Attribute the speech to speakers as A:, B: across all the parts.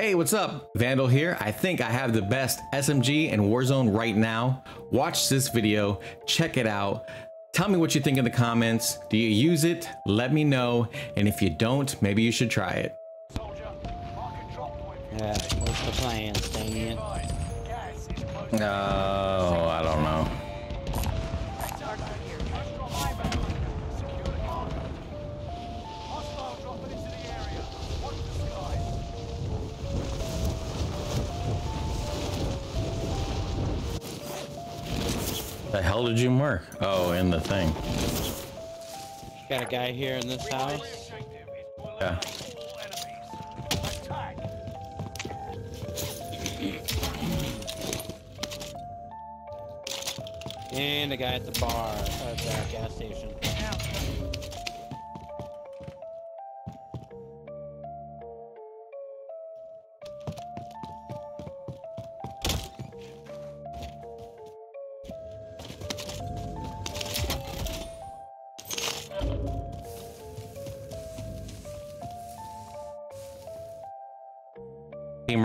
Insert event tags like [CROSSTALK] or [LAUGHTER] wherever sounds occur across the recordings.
A: Hey, what's up? Vandall here. I think I have the best SMG in Warzone right now. Watch this video, check it out. Tell me what you think in the comments. Do you use it? Let me know. And if you don't, maybe you should try it.
B: Yeah, what's the plan, Damien?
A: Oh, I don't know. The hell did you mark? Oh, in the thing.
B: Got a guy here in this house.
A: Yeah.
B: And a guy at the bar, at the gas station.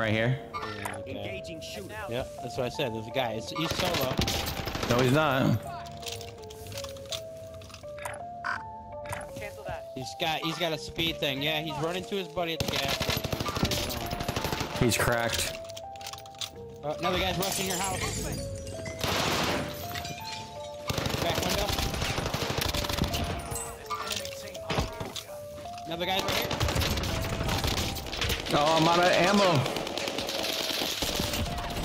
A: Right here.
B: Yeah, okay.
C: Engaging shooter.
B: Yep, that's what I said. There's a guy. It's, he's solo.
A: No, he's not.
C: Cancel that.
B: He's got he's got a speed thing. Yeah, he's running to his buddy at the gas station.
A: He's cracked.
B: Uh, oh, another guy's rushing your house. Back window. Another guy's right here.
A: Oh, I'm out of ammo.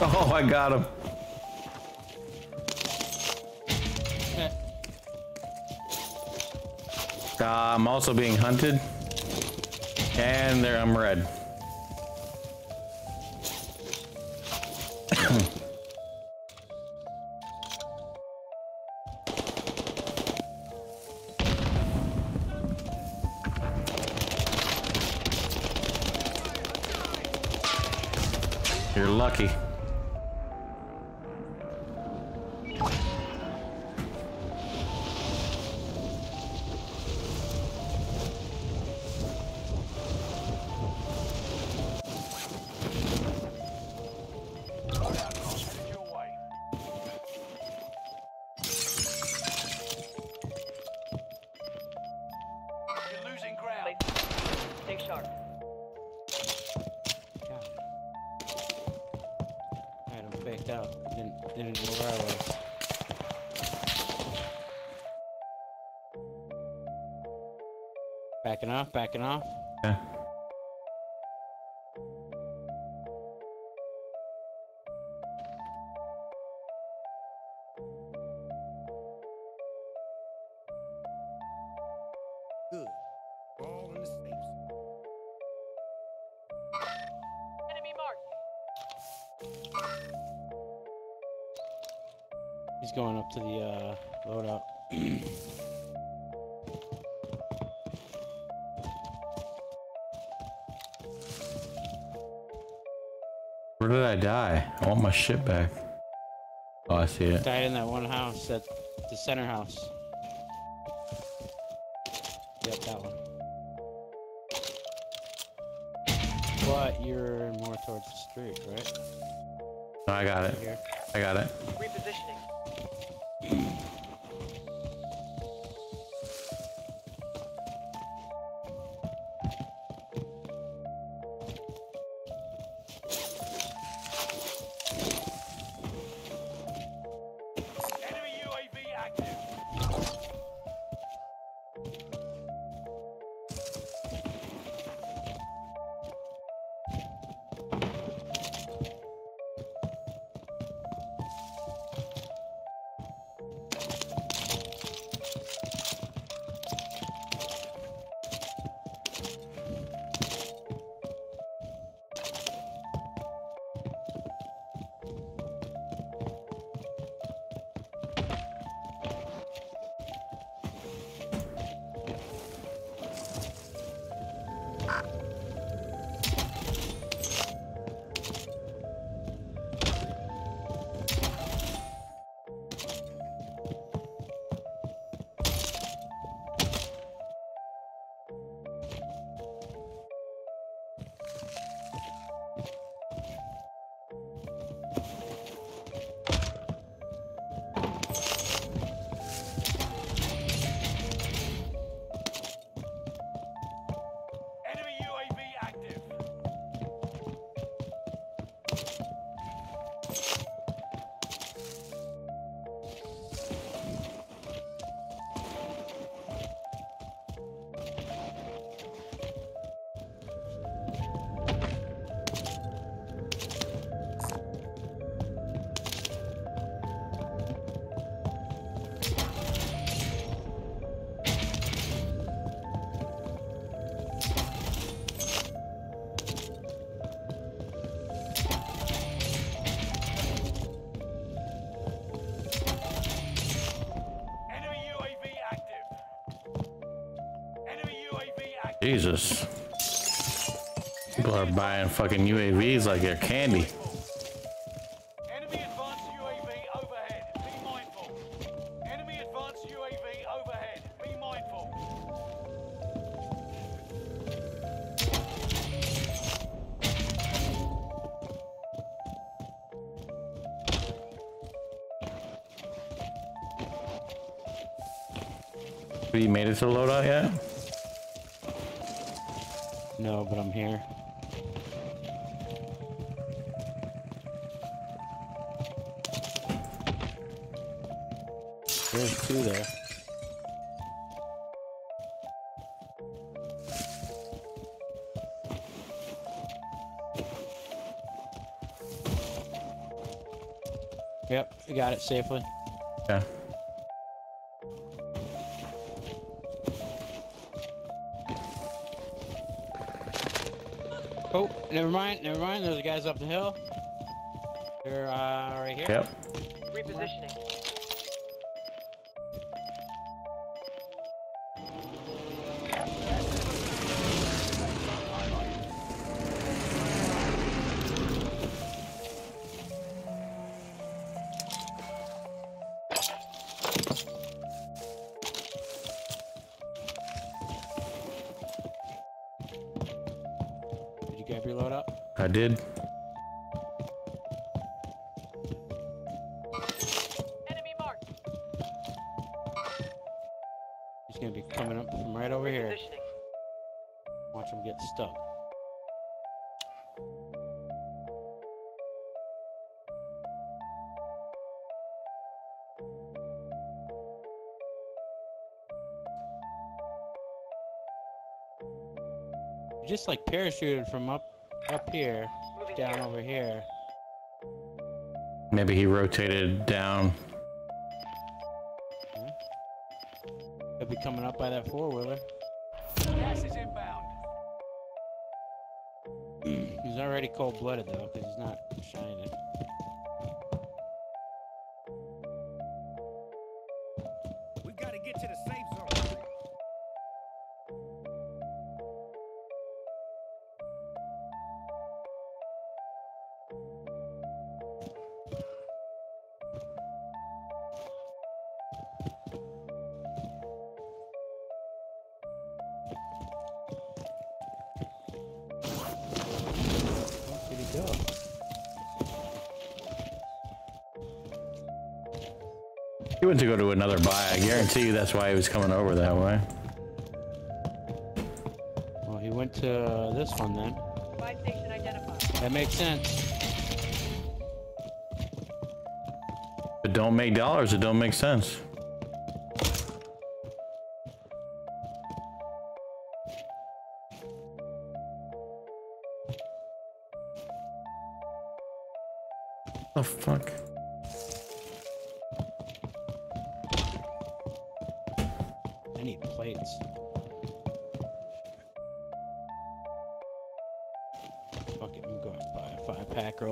A: Oh, I got him. Uh, I'm also being hunted. And there I'm red.
B: Backing off, backing off.
A: Yeah.
C: Good. All in the safe. Enemy marked.
B: He's going up to the uh, loadout. [CLEARS THROAT]
A: Where did I die? I want my shit back. Oh, I see it.
B: Died in that one house, at the center house. Yep, that one. But you're more towards the street, right?
A: No, I got it.
B: Here.
A: I got it.
C: Repositioning.
A: Jesus. People are buying fucking UAVs like they're candy.
D: Enemy advanced UAV overhead. Be mindful. Enemy advanced UAV overhead. Be mindful.
A: Have you made it to the loadout yet?
B: No, but I'm here. There's two there. Yep, we got it safely.
A: Yeah.
B: Never mind, never mind. Those guys up the hill. They're uh, right here.
A: Yep.
D: Repositioning.
A: I did.
D: Enemy marked.
B: He's gonna be coming up from right over here. Watch him get stuck. Just like parachuted from up up here down over here.
A: Maybe he rotated down. Hmm?
B: He'll be coming up by that four wheeler.
D: Gas is inbound.
B: He's already cold blooded though, because he's not shining He
A: went to go to another buy. I guarantee you that's why he was coming over that way.
B: Well, he went to this one then.
D: Buy station identified.
B: That makes sense.
A: If it don't make dollars, it don't make sense. The fuck?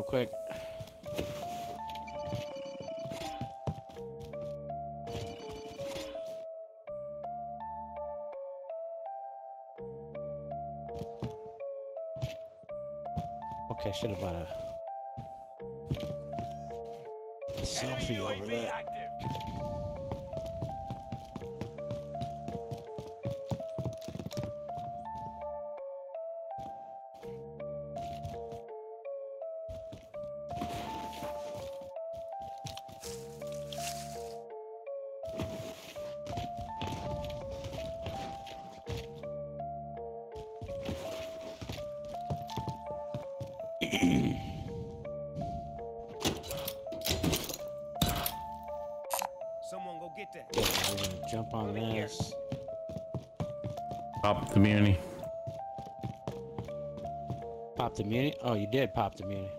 B: Quick. Okay, should have bought a, selfie over
D: UAV
A: Pop the muni.
B: Oh, you did pop the muni.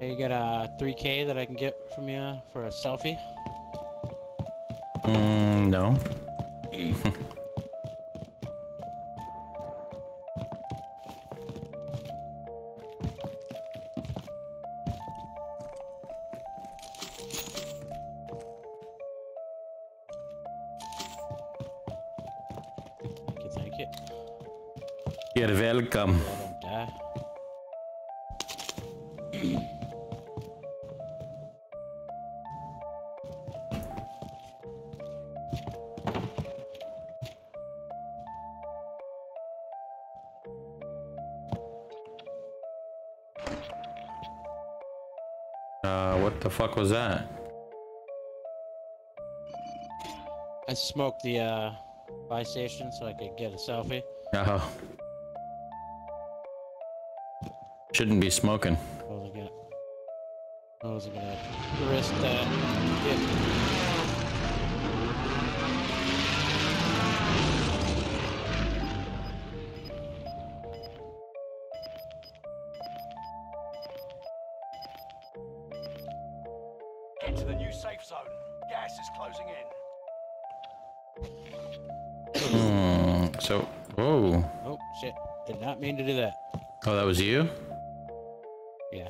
B: Hey, you got a 3K that I can get from you for a selfie?
A: Mm, no. [LAUGHS] Uh, what the fuck was that?
B: I smoked the uh, buy station so I could get a selfie.
A: Oh. Shouldn't be smoking.
B: I wasn't gonna. I wasn't gonna risk that. Yeah.
A: Was you?
B: Yeah.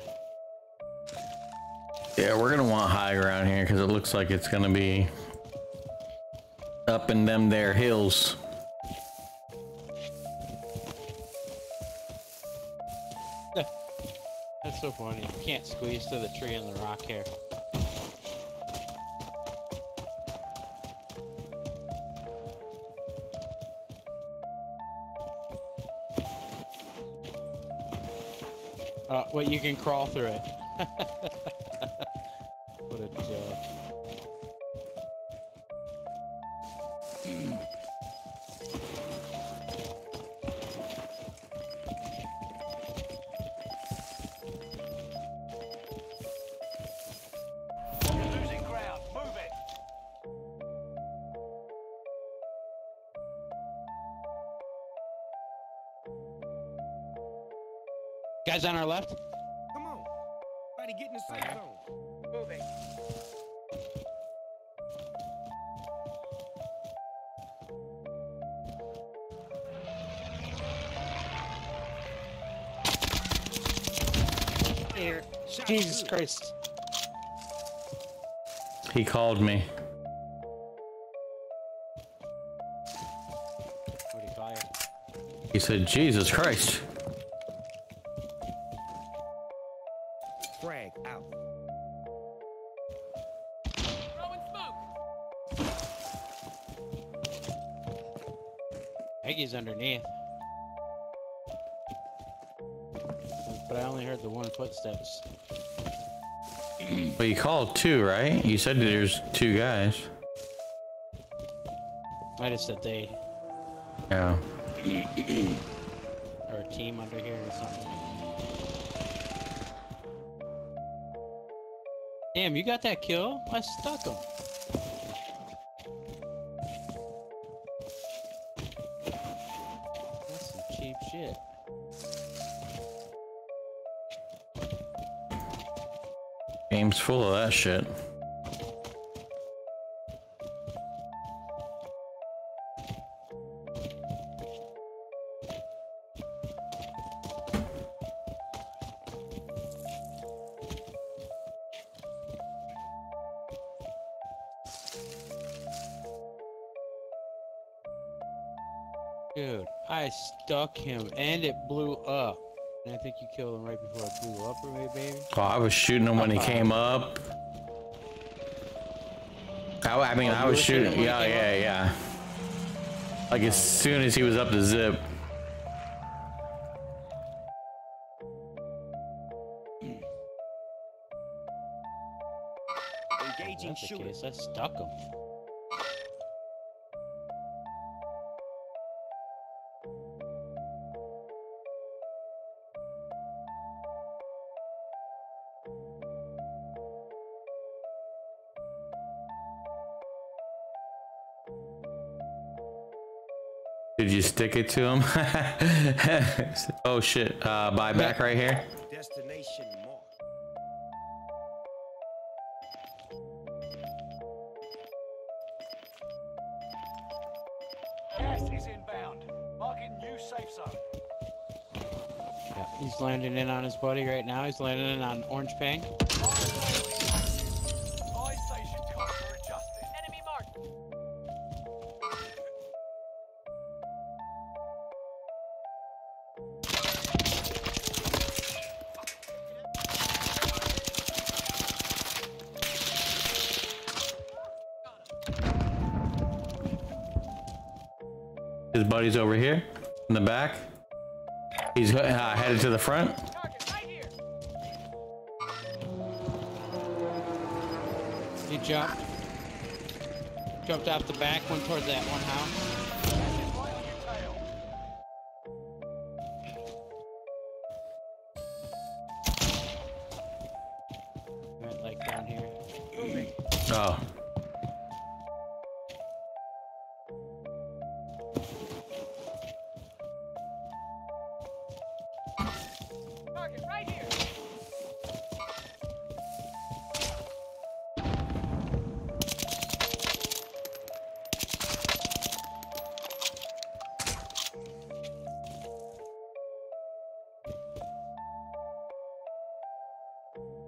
A: Yeah, we're gonna want high ground here because it looks like it's gonna be up in them there hills. [LAUGHS]
B: That's so funny. You can't squeeze through the tree and the rock here. Well, you can crawl through it. [LAUGHS] Guys on our left?
C: Come on. Everybody get in the safe zone. Moving. There. Shot
B: Jesus
C: good.
B: Christ.
A: He called me.
B: What do you fire?
A: He said, Jesus Christ.
B: Peggy's underneath. But I only heard the one footsteps.
A: But you called two, right? You said there's two guys.
B: I just said they
A: Yeah. [COUGHS]
B: or a team under here or something. Damn, you got that kill? I stuck him.
A: Game's full of that shit.
B: Dude, I stuck him and it blew up. And I think you killed him right before it blew up for me, baby.
A: Oh, I was shooting him when he came up. I, I mean,
B: Oh,
A: I was
B: shooting
A: shooting.
B: when
A: Yeah,
B: came
A: yeah, yeah. Like as soon as he was up the zip.
C: Engaging
B: That's the
C: shooter.
B: case. I stuck him.
A: Did you stick it to him? [LAUGHS] oh shit. Uh, buy back right here.
C: Destination marked.
D: Gas is inbound. Marking new safe zone.
B: Yeah, he's landing in on his buddy right now. He's landing in on Orange Pang.
A: His buddy's over here in the back. He's uh, headed to the front.
B: He jumped. Jumped off the back, went towards that one house.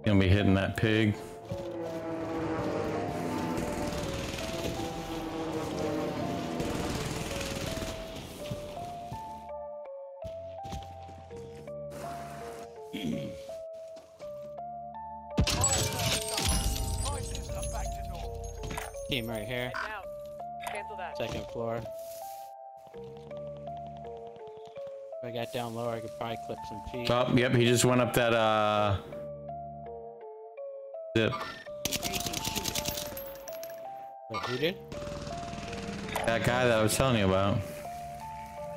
A: Gonna be hitting that pig.
D: Prices are back to normal.
B: Team right here.
D: Out. Cancel that.
B: Second floor. If I got down lower, I could probably clip some feet.
A: Oh, yep, he just went up that uh zip.
B: Wait, who did?
A: That guy that I was telling you about.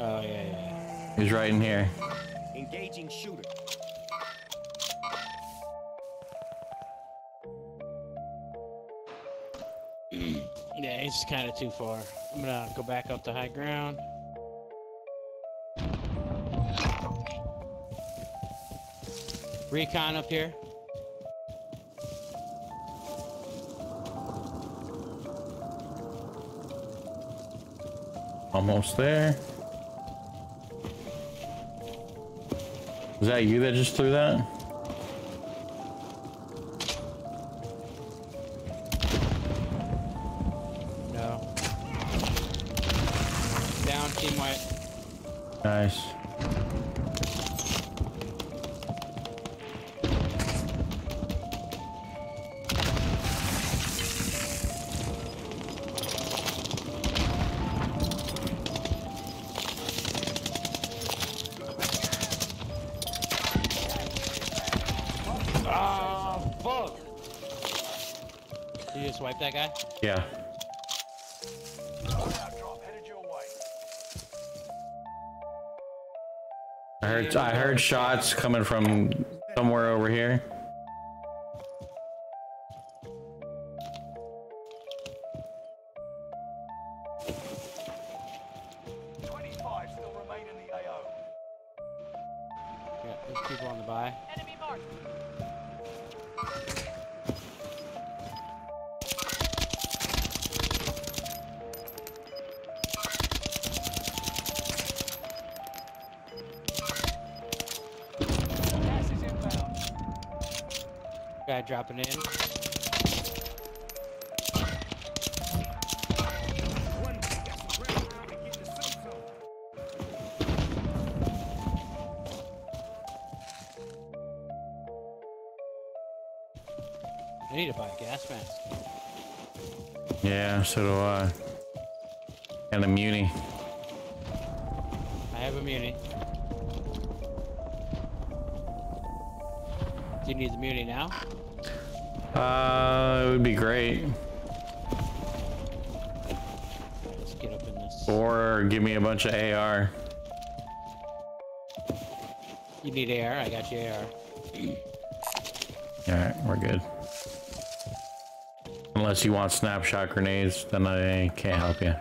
B: Oh, yeah, yeah, yeah.
A: He's right in here.
C: Engaging shooter.
B: Yeah, he's kind of too far. I'm gonna go back up to high ground. Recon up here.
A: Almost there. Was that you that just threw that?
B: That guy?
A: Yeah. I heard I heard shots coming from somewhere over here.
B: Guy dropping in.
C: One got some ground around to get in the safe zone.
B: I need to buy a gas mask.
A: Yeah, so do I. And a muni.
B: I have a muni. Do you need the muni now?
A: Uh, it would be great.
B: Let's get up in this.
A: Or give me a bunch of AR.
B: You need AR? I got you AR.
A: Alright, we're good. Unless you want snapshot grenades, then I can't help you.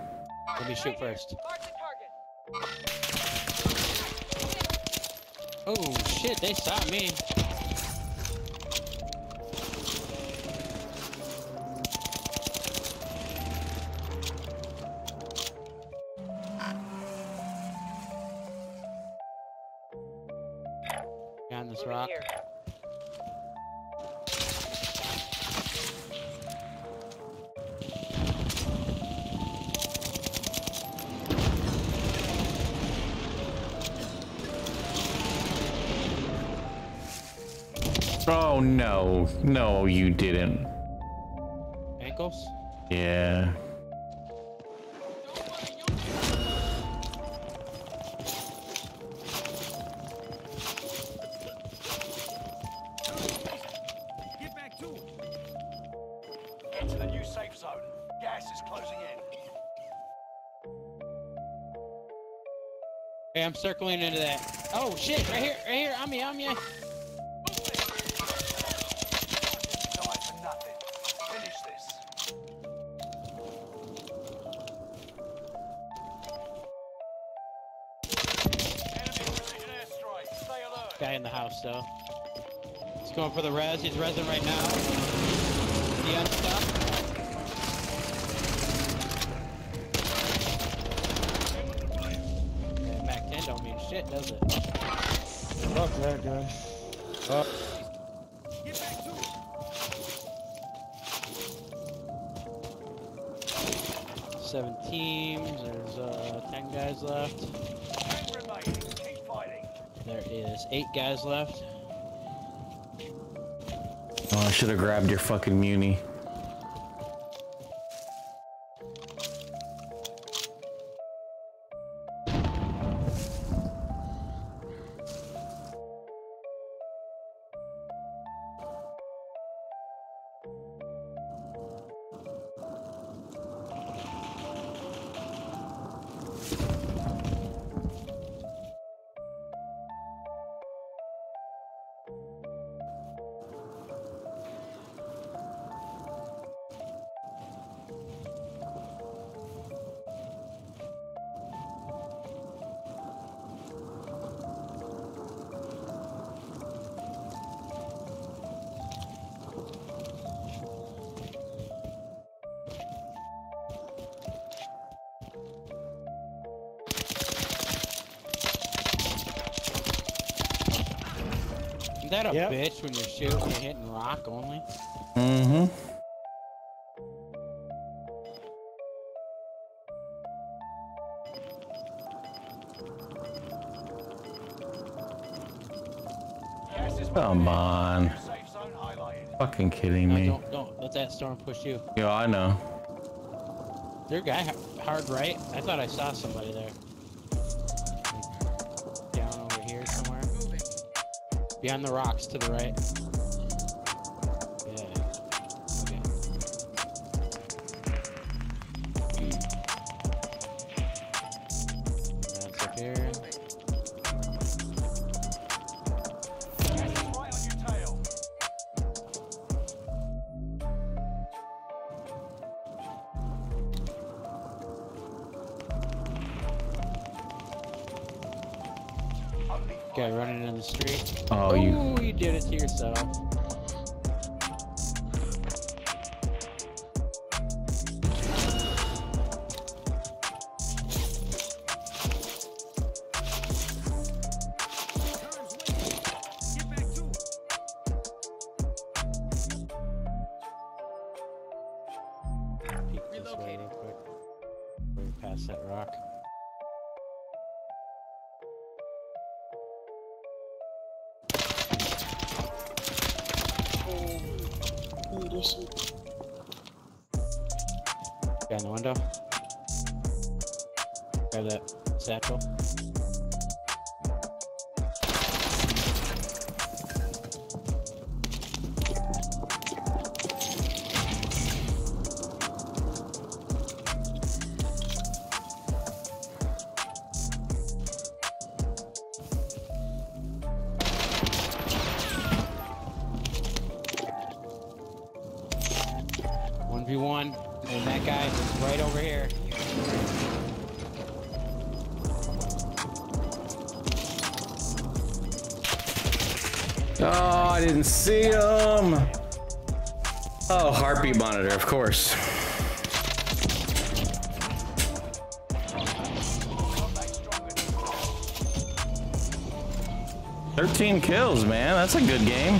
B: Let me shoot first.
D: Mark the target.
B: Oh shit, they saw me.
A: Oh no, no, you didn't.
B: Ankles?
A: Yeah.
B: I'm circling into that. Oh shit, right here, right here, on me, on me. Going for the res. He's resing right now. He unstuck. Yeah, Mac 10 don't mean shit, does it?
E: Fuck that guy.
C: Get back to it.
B: Seven teams. There's uh, ten guys left.
D: Ten remaining. Keep fighting.
B: There is eight guys left.
A: Oh, I should have grabbed your fucking muni.
B: That a
E: Yep.
B: bitch when you're shooting and hitting rock only?
A: Mm-hmm. Come on.
D: Safe zone highlighted.
A: Fucking kidding
B: No,
A: me.
B: don't, don't let that storm push you.
A: Yo, I know.
B: Is there a guy hard right? I thought I saw somebody there. Behind the rocks to the right. Guy running in the street.
A: Oh, you.
B: You did it to yourself.
A: Didn't see him. Oh, heartbeat monitor, of course. Thirteen kills, man. That's a good game.